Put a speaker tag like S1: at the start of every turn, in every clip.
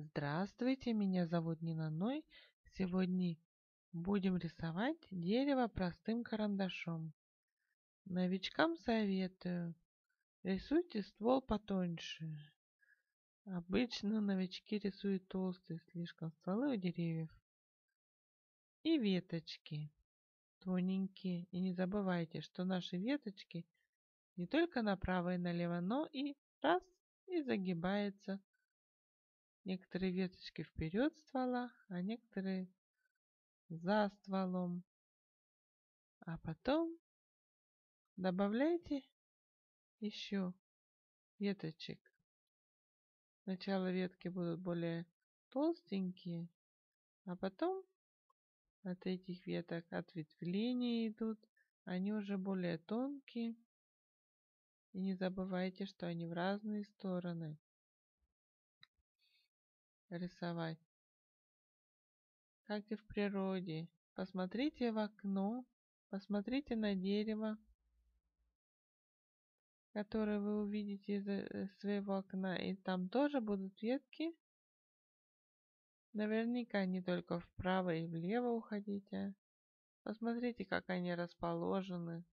S1: Здравствуйте, меня зовут Нина Ной. Сегодня будем рисовать дерево простым карандашом. Новичкам советую, рисуйте ствол потоньше. Обычно новички рисуют толстые слишком стволы у деревьев. И веточки тоненькие. И не забывайте, что наши веточки не только направо и налево, но и раз и загибается Некоторые веточки вперед ствола, а некоторые за стволом. А потом добавляйте еще веточек. Сначала ветки будут более толстенькие, а потом от этих веток ответвления идут, они уже более тонкие. И не забывайте, что они в разные стороны рисовать. Как и в природе. Посмотрите в окно, посмотрите на дерево, которое вы увидите из э, своего окна. И там тоже будут ветки. Наверняка не только вправо и влево уходите. Посмотрите, как они расположены.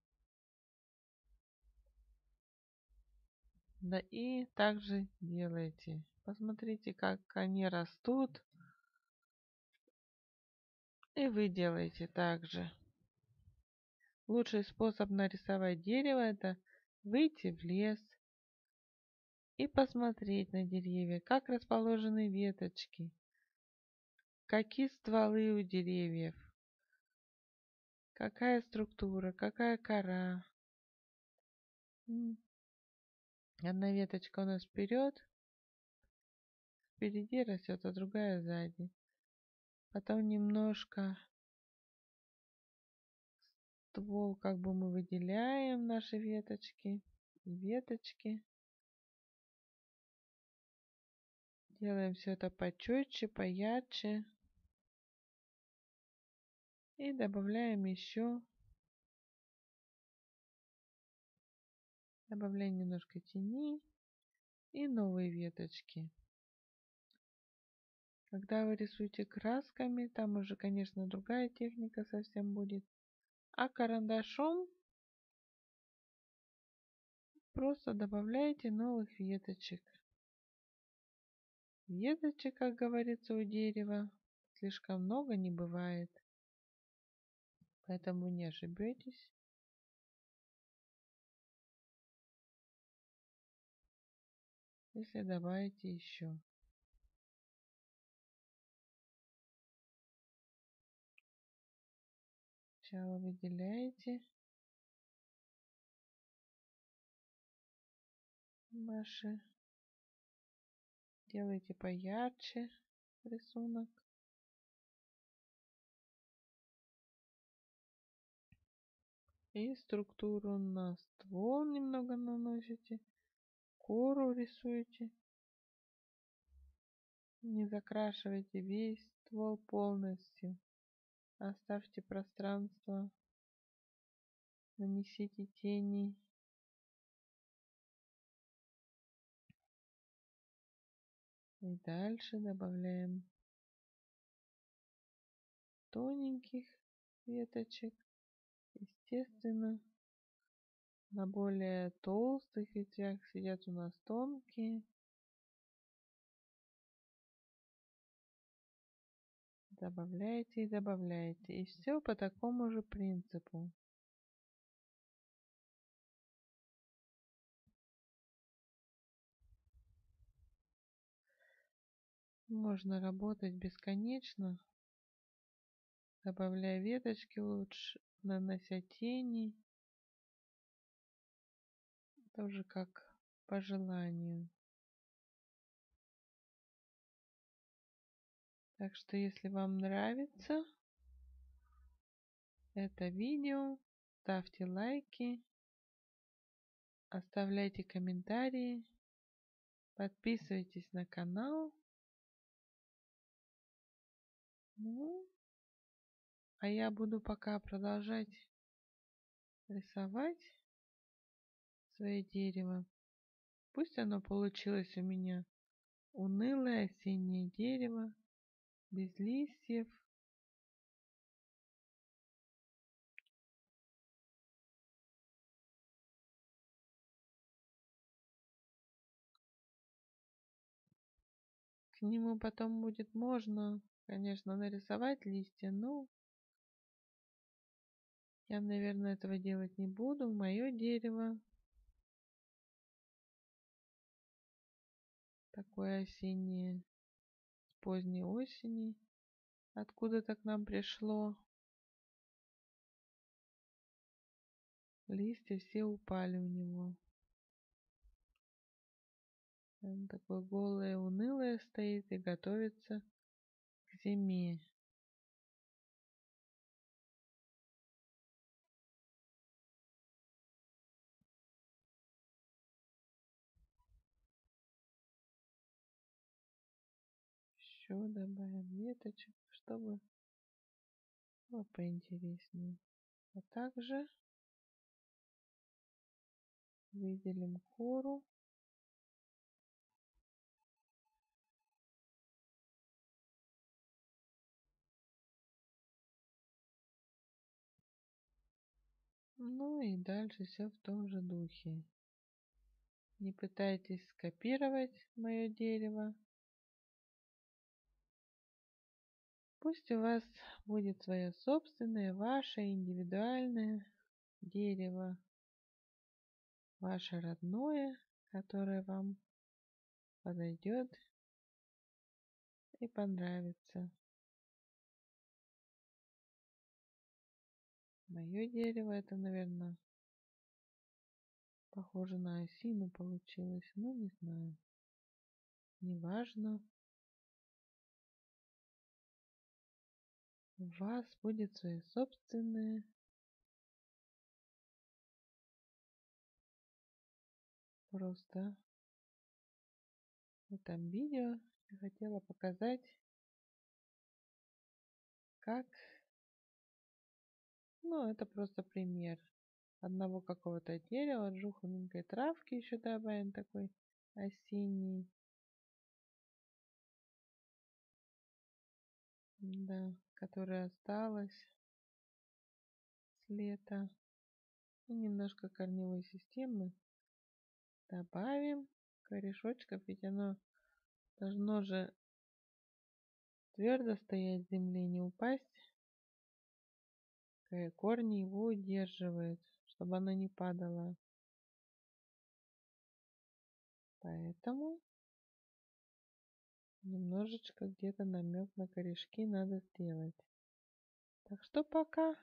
S1: Да и также делайте. Посмотрите, как они растут. И вы делаете так же. Лучший способ нарисовать дерево это выйти в лес и посмотреть на деревья, как расположены веточки, какие стволы у деревьев, какая структура, какая кора. Одна веточка у нас вперед, впереди растет, а другая сзади. Потом немножко ствол как бы мы выделяем наши веточки веточки. Делаем все это почетче, поярче. И добавляем еще. Добавляем немножко тени и новые веточки. Когда вы рисуете красками, там уже, конечно, другая техника совсем будет. А карандашом просто добавляете новых веточек. Веточек, как говорится, у дерева слишком много не бывает. Поэтому не ошибетесь. Если добавите еще. Сначала выделяете ваши, делайте поярче рисунок. И структуру на ствол немного наносите, кору рисуете. Не закрашивайте весь ствол полностью. Оставьте пространство. Нанесите тени. И дальше добавляем тоненьких веточек. Естественно, на более толстых ветвях сидят у нас тонкие. добавляете и добавляете. И все по такому же принципу. Можно работать бесконечно, добавляя веточки лучше, нанося тени. Тоже как по желанию. Так что если вам нравится это видео, ставьте лайки, оставляйте комментарии, подписывайтесь на канал. Ну, а я буду пока продолжать рисовать свое дерево. Пусть оно получилось у меня унылое осеннее дерево, без листьев. К нему потом будет можно, конечно, нарисовать листья, но я, наверное, этого делать не буду. Мое дерево такое осеннее, с поздней осени, откуда-то к нам пришло. Листья все упали у него. Он такой голое, унылое стоит и готовится к зиме. Еще добавим веточек, чтобы было поинтереснее. А также выделим кору Ну и дальше все в том же духе. Не пытайтесь скопировать мое дерево. Пусть у вас будет свое собственное, ваше индивидуальное дерево, ваше родное, которое вам подойдет и понравится. Мое дерево это, наверное, похоже на осину получилось. Ну, не знаю. Неважно. У вас будет свое собственное. Просто в этом видео я хотела показать, как ну, это просто пример одного какого-то дерева, жухленькой травки еще добавим такой осенний. Да, которая осталась с лета. И немножко корневой системы добавим корешочков, ведь оно должно же твердо стоять в земле, не упасть корни его удерживают, чтобы оно не падало. Поэтому немножечко где-то намек на корешки надо сделать. Так что пока.